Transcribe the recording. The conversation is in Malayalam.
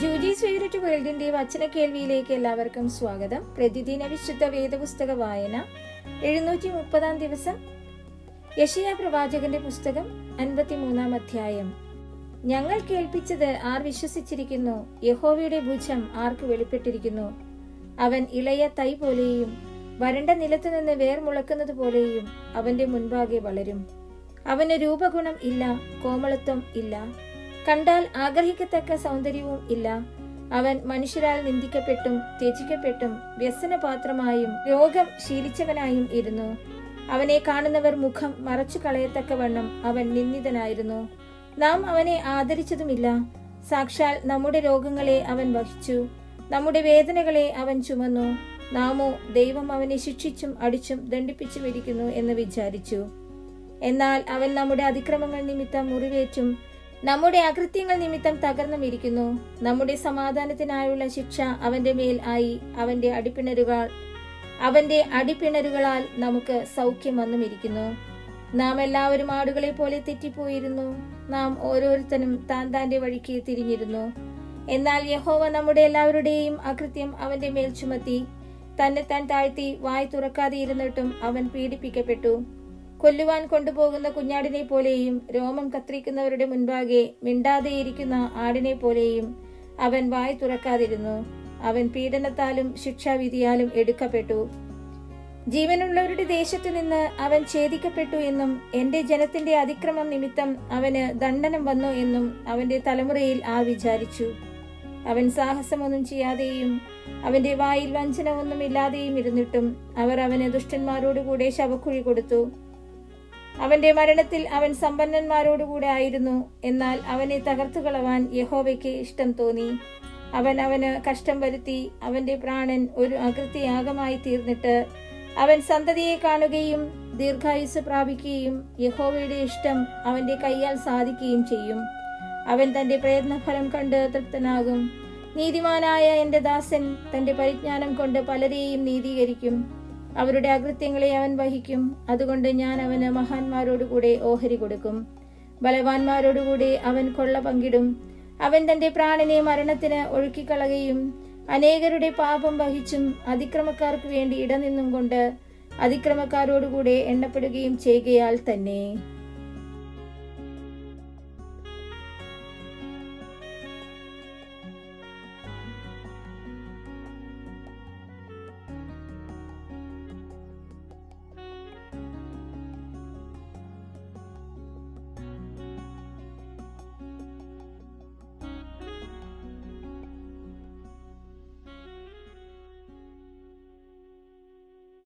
ജൂജീസ് ഫേവറേറ്റ് വേൾഡിന്റെ വചന കേൾവിയിലേക്ക് എല്ലാവർക്കും സ്വാഗതം. പ്രതിദിന വിശുദ്ധ വേദപുസ്തക വായന എഴുന്നൂറ്റി മുപ്പതാം ദിവസം യഷിയ പ്രവാചകന്റെ പുസ്തകം അൻപത്തിമൂന്നാം അധ്യായം. ഞങ്ങൾ കേൾപ്പിച്ചത് ആർ വിശ്വസിച്ചിരിക്കുന്നു യഹോവയുടെ ഭുജം ആർക്ക് വെളിപ്പെട്ടിരിക്കുന്നു? അവൻ ഇളയ തൈ പോലെയും വരണ്ട നിലത്തു നിന്ന് വേർ മുളക്കുന്നത് പോലെയും അവന്റെ മുൻപാകെ വളരും. അവന് രൂപഗുണം ഇല്ല കോമളത്വം ഇല്ല. കണ്ടാൽ ആഗ്രഹിക്കത്തക്ക സൗന്ദര്യവും ഇല്ല. അവൻ മനുഷ്യരാൽ നിന്ദിക്കപ്പെട്ടും ത്യജിക്കപ്പെട്ടും വ്യസനപാത്രമായും രോഗം ശീലിച്ചവനായും ഇരുന്നു. അവനെ കാണുന്നവർ മുഖം മറച്ചു കളയത്തക്കവണ്ണം അവൻ നിന്ദിതനായിരുന്നു. നാം അവനെ ആദരിച്ചതുമില്ല. സാക്ഷാൽ നമ്മുടെ രോഗങ്ങളെ അവൻ വഹിച്ചു. നമ്മുടെ വേദനകളെ അവൻ ചുമന്നു. നാമോ ദൈവം അവനെ ശിക്ഷിച്ചും അടിച്ചും ദണ്ഡിപ്പിച്ചും ഇരിക്കുന്നു എന്ന് വിചാരിച്ചു. എന്നാൽ അവൻ നമ്മുടെ അതിക്രമങ്ങൾ നിമിത്തം മുറിവേറ്റും നമ്മുടെ അകൃത്യങ്ങൾ നിമിത്തം തകർന്നും ഇരിക്കുന്നു നമ്മുടെ സമാധാനത്തിനായുള്ള ശിക്ഷ അവന്റെ മേൽ ആയി അവന്റെ അടിപ്പിണരുകൾ അവന്റെ അടിപ്പിണരുകളാൽ നമുക്ക് സൗഖ്യം വന്നും ഇരിക്കുന്നു നാം എല്ലാവരും ആടുകളെ പോലെ തെറ്റിപ്പോയിരുന്നു. നാം ഓരോരുത്തരും താൻ താന്റെ വഴിക്ക് തിരിഞ്ഞിരുന്നു. എന്നാൽ യഹോവ നമ്മുടെ എല്ലാവരുടെയും അകൃത്യം അവന്റെ മേൽ ചുമത്തി തന്നെ താൻ താഴ്ത്തി വായ് തുറക്കാതെ ഇരുന്നിട്ടും അവൻ പീഡിപ്പിക്കപ്പെട്ടു. കൊല്ലുവാൻ കൊണ്ടുപോകുന്ന കുഞ്ഞാടിനെ പോലെയും രോമം കത്തിരിക്കുന്നവരുടെ മുൻപാകെ മിണ്ടാതെയിരിക്കുന്ന ആടിനെ പോലെയും അവൻ വായി തുറക്കാതിരുന്നു. അവൻ പീഡനത്താലും ശിക്ഷാവിധിയാലും എടുക്കപ്പെട്ടു. ജീവനുള്ളവരുടെ ദേശത്തു നിന്ന് അവൻ ഛേദിക്കപ്പെട്ടു എന്നും എന്റെ ജനത്തിന്റെ അതിക്രമം നിമിത്തം അവന് ദണ്ഡനം വന്നു എന്നും അവന്റെ തലമുറയിൽ ആ വിചാരിച്ചു. അവൻ സാഹസമൊന്നും ചെയ്യാതെയും അവന്റെ വായിൽ വഞ്ചന ഒന്നും ഇല്ലാതെയും ഇരുന്നിട്ടും അവർ അവന് ദുഷ്ടന്മാരോടുകൂടെ ശവക്കുഴി കൊടുത്തു. അവന്റെ മരണത്തിൽ അവൻ സമ്പന്നന്മാരോടുകൂടെ ആയിരുന്നു. എന്നാൽ അവനെ തകർത്തു കളവാൻ യഹോവയ്ക്ക് ഇഷ്ടം തോന്നി. അവൻ അവന് കഷ്ടം വരുത്തി അവന്റെ പ്രാണൻ ഒരു അകൃത്യയാഗമായി തീർന്നിട്ട് അവൻ സന്തതിയെ കാണുകയും ദീർഘായുസ് പ്രാപിക്കുകയും യഹോവയുടെ ഇഷ്ടം അവന്റെ കൈയാൽ സാധിക്കുകയും ചെയ്യും. അവൻ തന്റെ പ്രയത്നഫലം കണ്ട് തൃപ്തനാകും. നീതിമാനായ എന്റെ ദാസൻ തന്റെ പരിജ്ഞാനം കൊണ്ട് പലരെയും നീതീകരിക്കും. അവരുടെ അകൃത്യങ്ങളെ അവൻ വഹിക്കും. അതുകൊണ്ട് ഞാൻ അവന് മഹാന്മാരോടുകൂടെ ഓഹരി കൊടുക്കും. ബലവാന്മാരോടുകൂടെ അവൻ കൊള്ള പങ്കിടും. അവൻ തന്റെ പ്രാണനെ മരണത്തിന് ഒഴുക്കിക്കളകയും അനേകരുടെ പാപം വഹിച്ചും അതിക്രമക്കാർക്ക് വേണ്ടി ഇടനിന്നും കൊണ്ട് അതിക്രമക്കാരോടുകൂടെ എണ്ണപ്പെടുകയും ചെയ്യുകയാൽ തന്നെ.